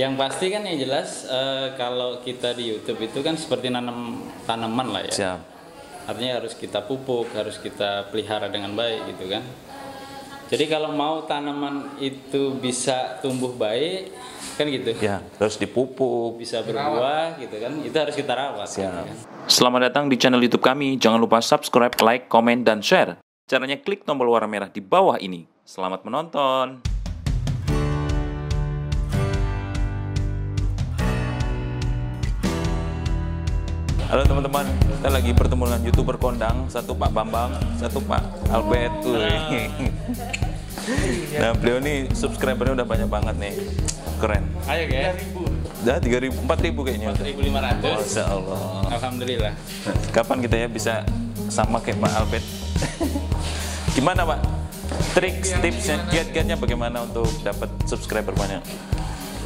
Yang pasti kan yang jelas eh, kalau kita di YouTube itu kan seperti nanam tanaman lah ya. Siap. Artinya harus kita pupuk, harus kita pelihara dengan baik gitu kan. Jadi kalau mau tanaman itu bisa tumbuh baik kan gitu. Ya, terus dipupuk. Bisa berbuah gitu kan. Itu harus kita rawat. gitu Siap. kan. Selamat datang di channel YouTube kami. Jangan lupa subscribe, like, komen, dan share. Caranya klik tombol warna merah di bawah ini. Selamat menonton. Halo teman-teman, kita lagi bertemu dengan youtuber kondang, satu Pak Bambang, satu Pak Albert. Wih. Nah beliau nih subscribernya udah banyak banget nih, keren. Ayo guys. Udah 3000, 4000 kayaknya udah. 1500. Masya Allah. Alhamdulillah. Kapan kita ya bisa sama kayak Pak Albert? Gimana Pak? Trik, tipsnya, kiat-kiatnya bagaimana untuk dapat subscriber banyak?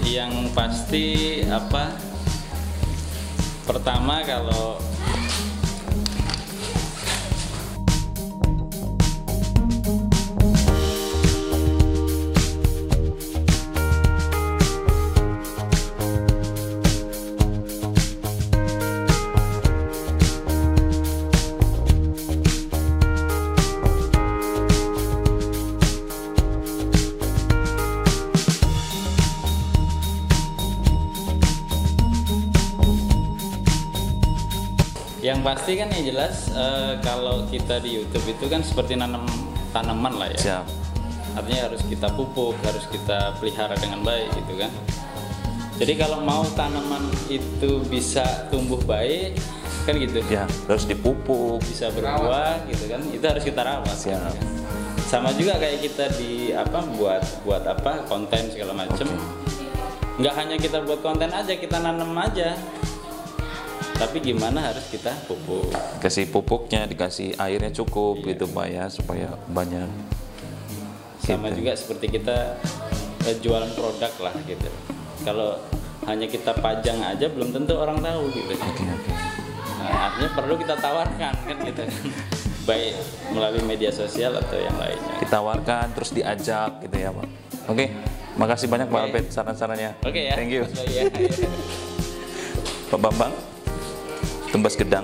Yang pasti apa? Pertama kalau yang pasti kan yang jelas eh, kalau kita di YouTube itu kan seperti nanam tanaman lah ya. Siap. Artinya harus kita pupuk, harus kita pelihara dengan baik gitu kan. Jadi kalau mau tanaman itu bisa tumbuh baik kan gitu. Ya, terus dipupuk. Bisa berbuah gitu kan. Itu harus kita rawat. Siap. kan. Sama juga kayak kita di apa buat buat apa konten segala macem. Nggak hanya kita buat konten aja, kita nanam aja. Tapi gimana harus kita pupuk. Kasih pupuknya, dikasih airnya cukup Iya. gitu Pak ya, supaya banyak. sama Gitu. juga seperti kita eh, jualan produk lah gitu kalau hanya kita pajang aja belum tentu orang tahu gitu Oke, oke. Nah, artinya perlu kita tawarkan kan gitu baik melalui media sosial atau yang lainnya Ditawarkan, terus diajak gitu ya Pak. Oke, makasih banyak Pak Oke. Albert saran-sarannya. oke ya Thank you. Ya. Pak Bambang, tembas gedang.